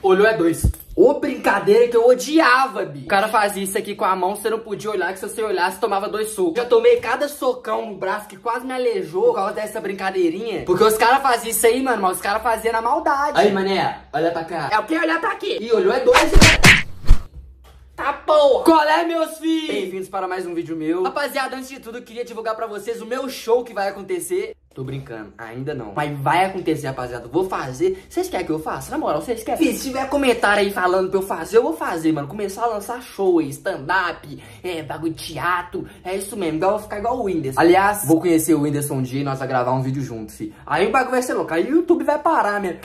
Olhou é dois. Ô, brincadeira que eu odiava, Bi. O cara fazia isso aqui com a mão, você não podia olhar, que se você olhasse, tomava dois socos. Já tomei cada socão no braço que quase me aleijou por causa dessa brincadeirinha. Porque os caras faziam isso aí, mano, mas os caras faziam na maldade. Aí, mané, olha pra cá. É o que olhar pra aqui? Ih, olhou é dois. Tá porra! Qual é, meus filhos? Bem-vindos para mais um vídeo meu. Rapaziada, antes de tudo, eu queria divulgar pra vocês o meu show que vai acontecer. Tô brincando, ainda não. Mas vai acontecer, rapaziada. Vou fazer. Vocês querem que eu faça? Na moral, vocês querem? se tiver comentário aí falando pra eu fazer, eu vou fazer, mano. Começar a lançar show aí, stand-up, é, bagulho de teatro. É isso mesmo, igual, vou ficar igual o Whindersson. Aliás, vou conhecer o Whindersson um dia e nós vamos gravar um vídeo junto, fi. Aí o bagulho vai ser louco. Aí o YouTube vai parar, mesmo.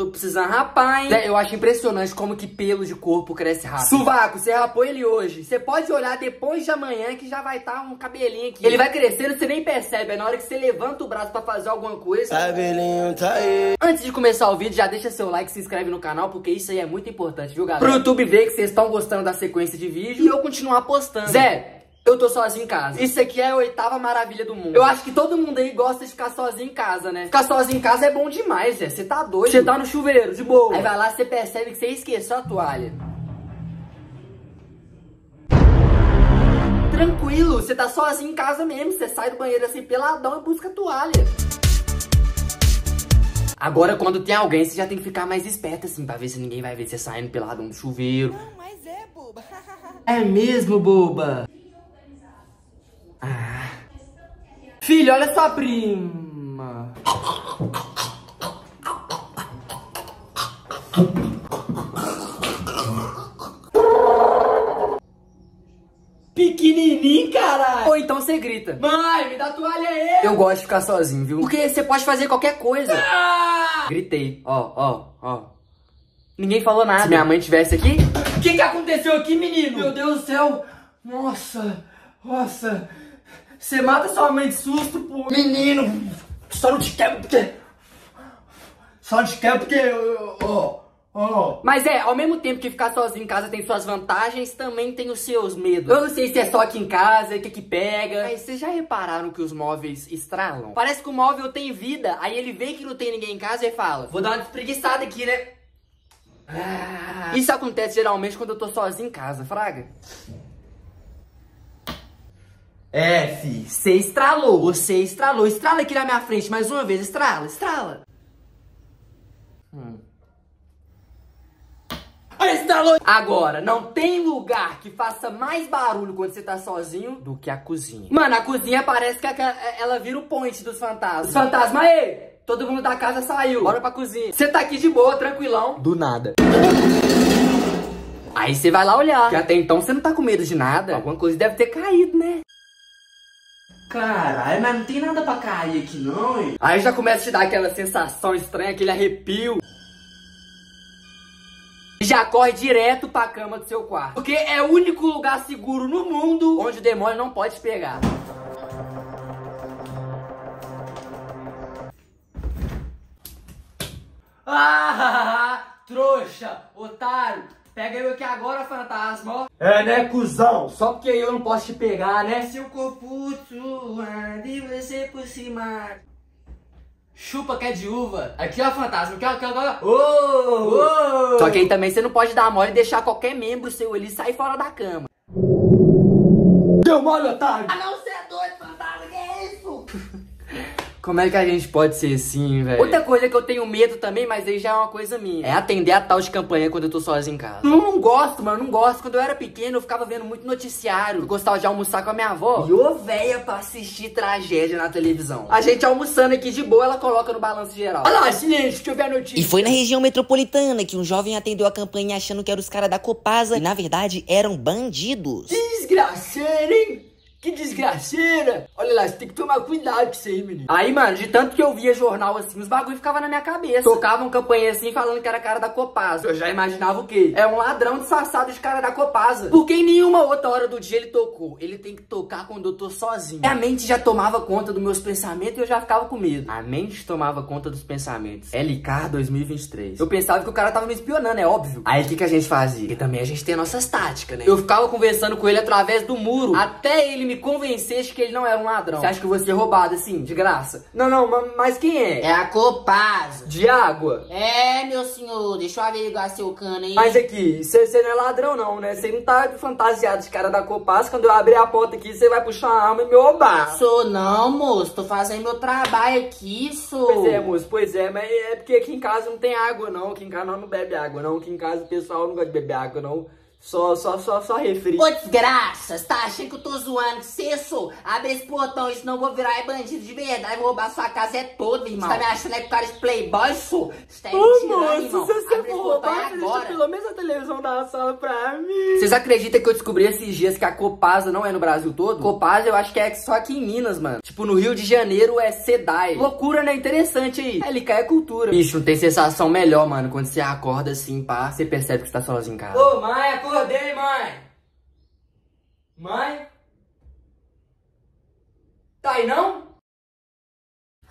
Tô precisando rapar, hein? É, eu acho impressionante como que pelo de corpo cresce rápido. Suvaco, você rapou ele hoje. Você pode olhar depois de amanhã que já vai estar tá um cabelinho aqui. Ele vai crescendo, você nem percebe. É na hora que você levanta o braço pra fazer alguma coisa. Cabelinho tá aí. Antes de começar o vídeo, já deixa seu like, se inscreve no canal, porque isso aí é muito importante, viu, galera? Pro YouTube ver que vocês estão gostando da sequência de vídeo e eu continuar postando. Zé, eu tô sozinho em casa. Isso aqui é a oitava maravilha do mundo. Eu acho que todo mundo aí gosta de ficar sozinho em casa, né? Ficar sozinho em casa é bom demais, Zé. Você tá doido. Você tá no chuveiro, de boa. Aí vai lá, você percebe que você esqueceu a toalha. Tranquilo, você tá sozinho em casa mesmo. Você sai do banheiro assim peladão e busca a toalha. Agora, quando tem alguém, você já tem que ficar mais esperto, assim, pra ver se ninguém vai ver você saindo peladão do chuveiro. Não, mas é, boba. é mesmo, boba? Filho, olha sua prima. Pequenininho, caralho. Ou então você grita. Mãe, me dá toalha aí. Eu gosto de ficar sozinho, viu? Porque você pode fazer qualquer coisa. Ah! Gritei. Ó, ó, ó. Ninguém falou nada. Se minha mãe tivesse aqui... O que que aconteceu aqui, menino? Meu Deus do céu. Nossa. Nossa. Você mata sua mãe de susto, pô. Menino, só não te quero porque... Só não te quero porque... Ó, ó. Mas é, ao mesmo tempo que ficar sozinho em casa tem suas vantagens, também tem os seus medos. Eu não sei se é só aqui em casa, o que que pega. Mas vocês já repararam que os móveis estralam? Parece que o móvel tem vida, aí ele vê que não tem ninguém em casa e fala, vou dar uma despreguiçada aqui, né? Ah. Isso acontece geralmente quando eu tô sozinho em casa, fraga. É, fi, você estralou, você estralou. Estrala aqui na minha frente mais uma vez, estrala, estrala. Hum. Estralou! Agora, não tem lugar que faça mais barulho quando você tá sozinho do que a cozinha. Mano, a cozinha parece que ela vira o point dos fantasmas. Os fantasmas, aí! Todo mundo da casa saiu. Bora pra cozinha. Você tá aqui de boa, tranquilão. Do nada. Aí você vai lá olhar. Que até então você não tá com medo de nada. Alguma coisa deve ter caído, né? Caralho, mas não tem nada pra cair aqui não, hein? Aí já começa a te dar aquela sensação estranha, aquele arrepio. E já corre direto pra cama do seu quarto. Porque é o único lugar seguro no mundo onde o demônio não pode te pegar. Ah, trouxa, otário. Pega eu aqui agora, fantasma, ó. É, né, cuzão? Só porque eu não posso te pegar, né? Seu corpo suado e você por cima. Chupa que é de uva. Aqui, ó, fantasma. Aqui, ó, aqui, ó. Ô, ô. Só que aí também você não pode dar mole e deixar qualquer membro seu ali sair fora da cama. Deu mole, otário! Ah, não, Como é que a gente pode ser assim, velho? Outra coisa que eu tenho medo também, mas aí já é uma coisa minha. É atender a tal de campanha quando eu tô sozinho em casa. Não, não gosto, mano, não gosto. Quando eu era pequeno, eu ficava vendo muito noticiário. Eu gostava de almoçar com a minha avó. E ô véia pra assistir tragédia na televisão. A gente almoçando aqui de boa, ela coloca no balanço geral. Olha lá, silêncio, deixa eu ver a notícia. E foi na região metropolitana que um jovem atendeu a campanha achando que eram os caras da Copasa. E na verdade eram bandidos. Desgraceiro, hein? Que desgraceira! Você tem que tomar cuidado com isso aí, menino. Aí, mano, de tanto que eu via jornal assim, os bagulho ficava na minha cabeça. Tocavam campanha assim, falando que era cara da Copasa. Eu já imaginava o quê? É um ladrão disfarçado de cara da Copasa. Porque em nenhuma outra hora do dia ele tocou. Ele tem que tocar quando eu tô sozinho. A mente já tomava conta dos meus pensamentos e eu já ficava com medo. A mente tomava conta dos pensamentos. LK 2023. Eu pensava que o cara tava me espionando, é óbvio. Aí o que, que a gente fazia? Porque também a gente tem nossas táticas, né? Eu ficava conversando com ele através do muro, até ele me convenceste que ele não era um ladrão. Você acha que eu vou ser roubado assim, de graça? Não, não, ma- mas quem é? É a Copasa. De água? É, meu senhor, deixa eu averiguar seu cano aí. Mas aqui, você não é ladrão não, né? Você não tá fantasiado de cara da Copas. Quando eu abrir a porta aqui, você vai puxar uma arma e me roubar. Sou não, moço, tô fazendo meu trabalho aqui, sou. Pois é, moço, pois é, mas é porque aqui em casa não tem água não, aqui em casa não bebe água não, aqui em casa o pessoal não gosta de beber água não, só, só, só, só refri. Ô, desgraça, você tá achando que eu tô zoando você, sou? Abre esse portão, senão eu vou virar é bandido de verdade, vou roubar sua casa é toda, irmão. Você tá me achando é com cara de playboy, sou? Você tá Ô, moço, irmão. se você for roubar, deixa pelo menos a televisão da sala pra mim. Vocês acreditam que eu descobri esses dias que a Copasa não é no Brasil todo? Copasa eu acho que é só aqui em Minas, mano. Tipo, no Rio de Janeiro é SEDAI. Loucura, né? Interessante aí. É, LK é cultura. Bicho, não tem sensação melhor, mano, quando você acorda assim, pá, você percebe que você tá sozinho em casa. Ô, mãe, acordei, mãe. Mãe? Tá aí não?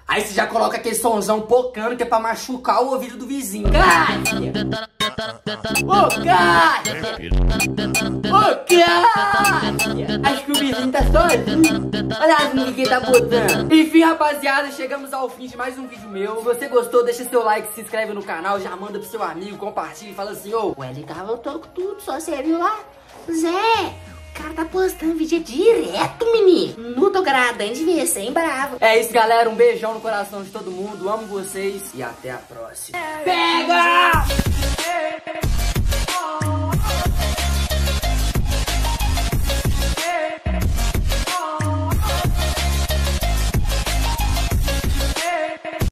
Aí você já coloca aquele sonzão pocando que é pra machucar o ouvido do vizinho. Cátia! Ô! Ô, Acho que o vizinho tá sozinho. Olha as músicas que tá botando. Enfim, rapaziada, chegamos ao fim de mais um vídeo meu. Se você gostou, deixa seu like, se inscreve no canal, já manda pro seu amigo, compartilha e fala assim, ô... O LK voltou com tudo, só você viu lá? Zé, o cara tá postando vídeo direto, menino. Não tô gradando de ver, sem bravo. É isso, galera. Um beijão no coração de todo mundo. Amo vocês e até a próxima.